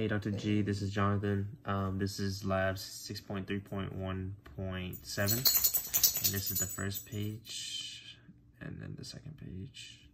Hey, Dr. G, this is Jonathan. Um, this is Labs 6.3.1.7. And this is the first page, and then the second page.